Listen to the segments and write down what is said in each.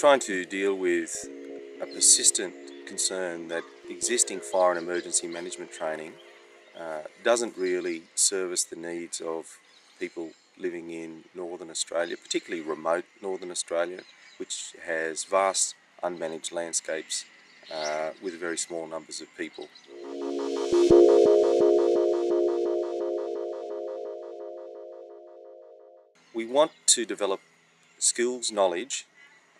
trying to deal with a persistent concern that existing fire and emergency management training uh, doesn't really service the needs of people living in Northern Australia, particularly remote Northern Australia, which has vast unmanaged landscapes uh, with very small numbers of people. We want to develop skills, knowledge,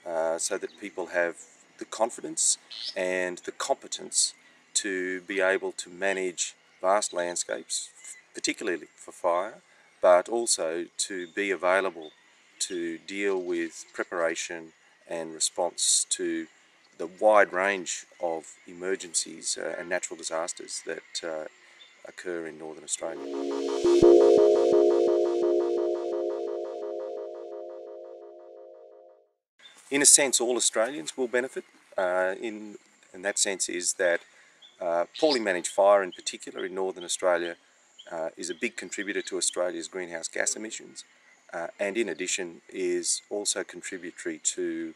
uh, so that people have the confidence and the competence to be able to manage vast landscapes, particularly for fire, but also to be available to deal with preparation and response to the wide range of emergencies uh, and natural disasters that uh, occur in Northern Australia. In a sense, all Australians will benefit. Uh, in, in that sense is that uh, poorly managed fire in particular in Northern Australia uh, is a big contributor to Australia's greenhouse gas emissions uh, and in addition is also contributory to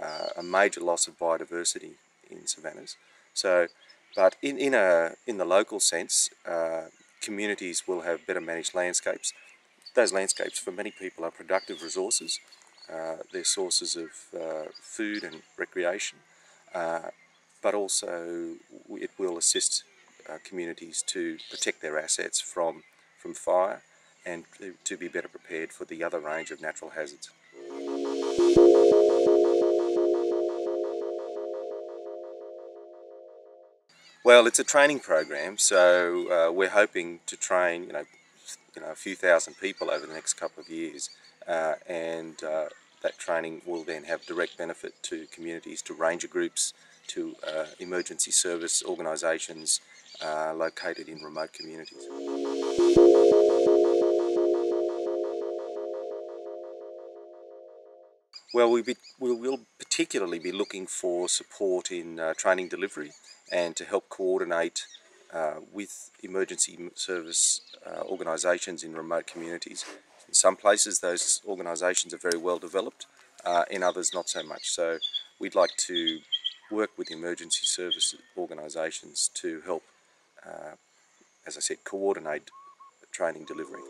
uh, a major loss of biodiversity in savannas. So, but in, in, a, in the local sense, uh, communities will have better managed landscapes. Those landscapes for many people are productive resources uh, they're sources of uh, food and recreation, uh, but also it will assist communities to protect their assets from, from fire and to, to be better prepared for the other range of natural hazards. Well, it's a training program, so uh, we're hoping to train, you know, you know, a few thousand people over the next couple of years, uh, and uh, that training will then have direct benefit to communities, to ranger groups, to uh, emergency service organisations uh, located in remote communities. Well, we, be, we will particularly be looking for support in uh, training delivery and to help coordinate uh, with emergency service uh, organisations in remote communities. In some places those organisations are very well developed, uh, in others not so much. So we'd like to work with emergency service organisations to help, uh, as I said, coordinate training delivery.